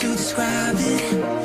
to describe it.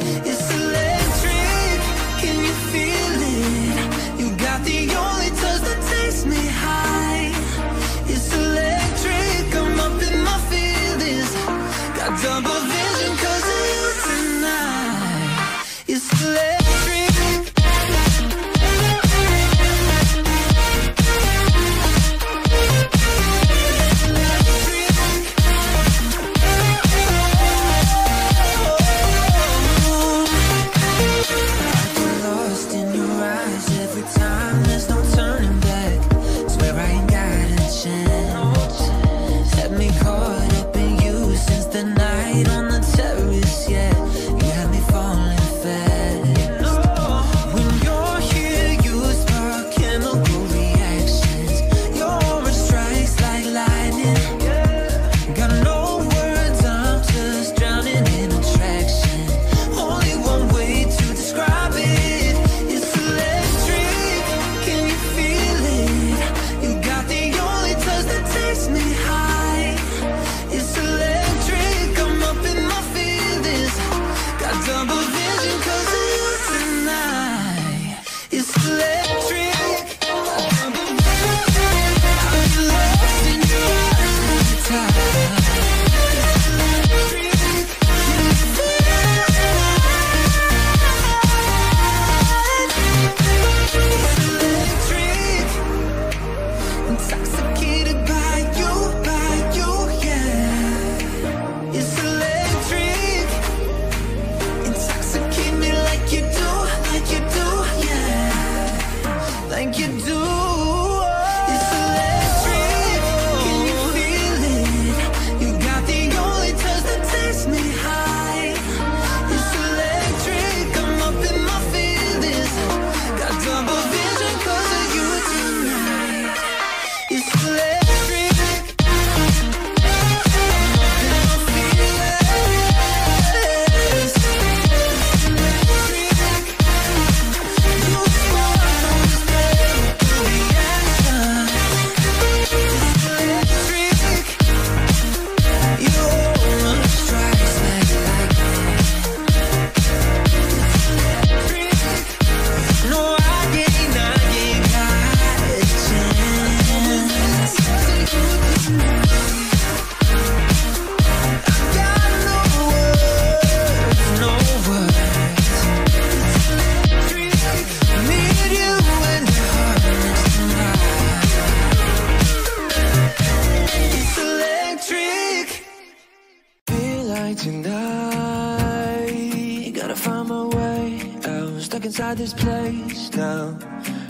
this place now.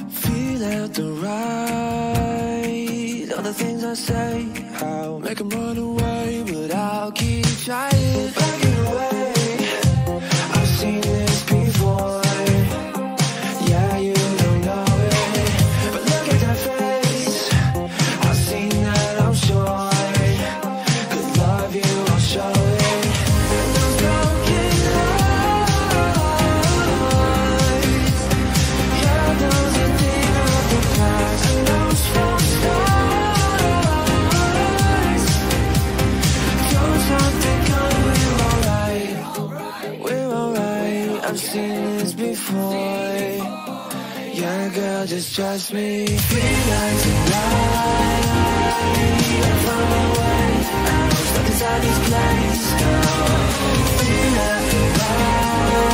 Feel out the right. All the things I say, I'll make them run away, but I'll keep trying. my girl, just trust me. Feel like tonight, I found my way. I'm stuck inside these planes. Feel like tonight,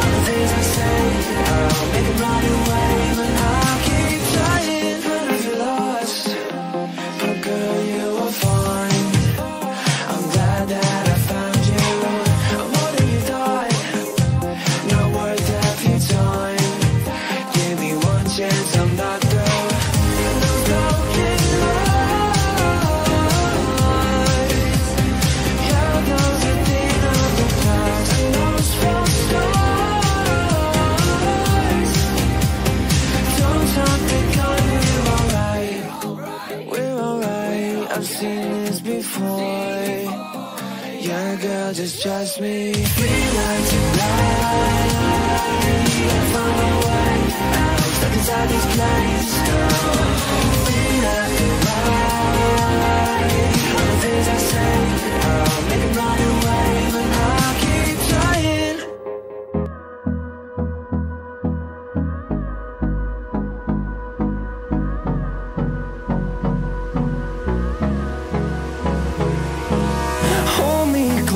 all the things I say, I'll make it right away, but I keep trying. me.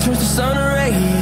turns to sun rays.